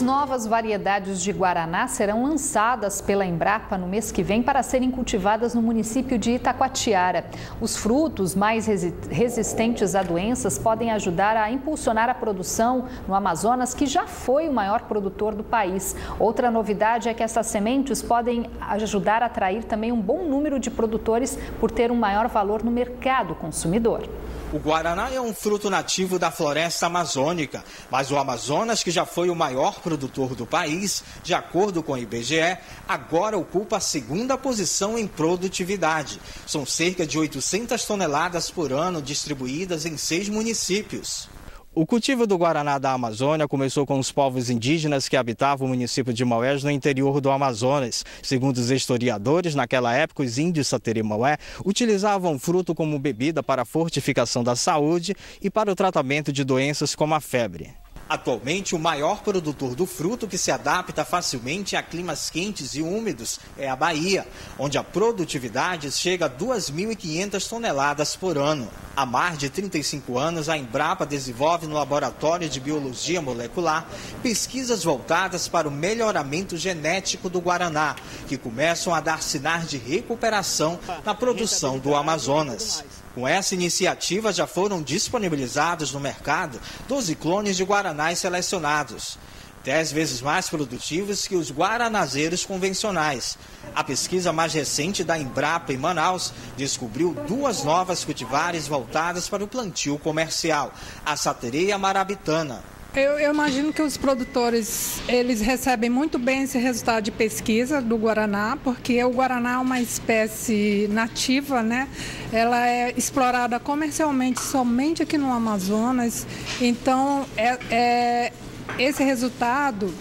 novas variedades de guaraná serão lançadas pela Embrapa no mês que vem para serem cultivadas no município de Itacoatiara. Os frutos mais resistentes a doenças podem ajudar a impulsionar a produção no Amazonas, que já foi o maior produtor do país. Outra novidade é que essas sementes podem ajudar a atrair também um bom número de produtores por ter um maior valor no mercado consumidor. O guaraná é um fruto nativo da floresta amazônica, mas o Amazonas, que já foi o maior produtor do país, de acordo com o IBGE, agora ocupa a segunda posição em produtividade. São cerca de 800 toneladas por ano distribuídas em seis municípios. O cultivo do Guaraná da Amazônia começou com os povos indígenas que habitavam o município de Maués no interior do Amazonas. Segundo os historiadores, naquela época os índios Saterimaué utilizavam o fruto como bebida para a fortificação da saúde e para o tratamento de doenças como a febre. Atualmente, o maior produtor do fruto que se adapta facilmente a climas quentes e úmidos é a Bahia, onde a produtividade chega a 2.500 toneladas por ano. Há mais de 35 anos, a Embrapa desenvolve no Laboratório de Biologia Molecular pesquisas voltadas para o melhoramento genético do Guaraná, que começam a dar sinais de recuperação na produção do Amazonas. Com essa iniciativa, já foram disponibilizados no mercado 12 clones de guaranás selecionados, 10 vezes mais produtivos que os guaranazeiros convencionais. A pesquisa mais recente da Embrapa em Manaus descobriu duas novas cultivares voltadas para o plantio comercial, a satereia marabitana. Eu, eu, imagino que os produtores eles recebem muito bem esse resultado de pesquisa do guaraná, porque o guaraná é uma espécie nativa, né? Ela é explorada comercialmente somente aqui no Amazonas. Então, é, é esse resultado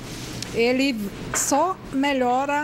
ele só melhora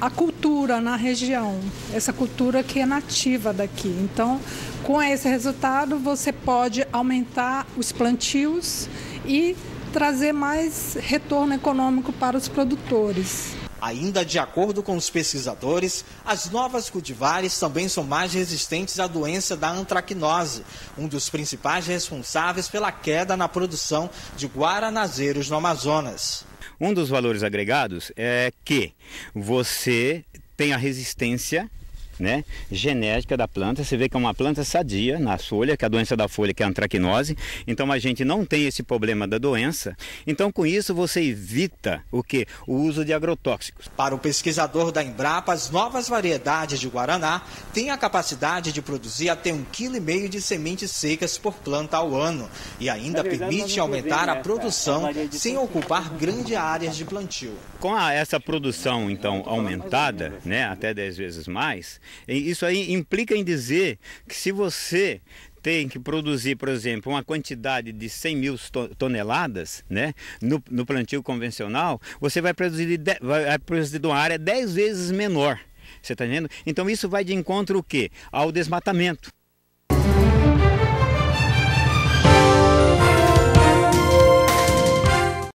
a cultura na região, essa cultura que é nativa daqui. Então, com esse resultado, você pode aumentar os plantios e trazer mais retorno econômico para os produtores. Ainda de acordo com os pesquisadores, as novas cultivares também são mais resistentes à doença da antracnose, um dos principais responsáveis pela queda na produção de guaranazeiros no Amazonas. Um dos valores agregados é que você tem a resistência né, genética da planta. Você vê que é uma planta sadia na folha, que é a doença da folha, que é a antracnose. Então a gente não tem esse problema da doença. Então com isso você evita o que? O uso de agrotóxicos. Para o pesquisador da Embrapa, as novas variedades de guaraná têm a capacidade de produzir até um quilo e meio de sementes secas por planta ao ano e ainda permite aumentar a produção sem ocupar grandes áreas de plantio. Com a, essa produção então aumentada, né, até 10 vezes mais, isso aí implica em dizer que se você tem que produzir, por exemplo, uma quantidade de 100 mil toneladas né, no, no plantio convencional, você vai produzir, de, vai produzir de uma área 10 vezes menor. Você está entendendo? Então isso vai de encontro o quê? Ao desmatamento.